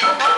Come on.